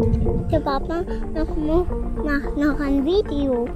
Till pappa, jag kommer öppna en video.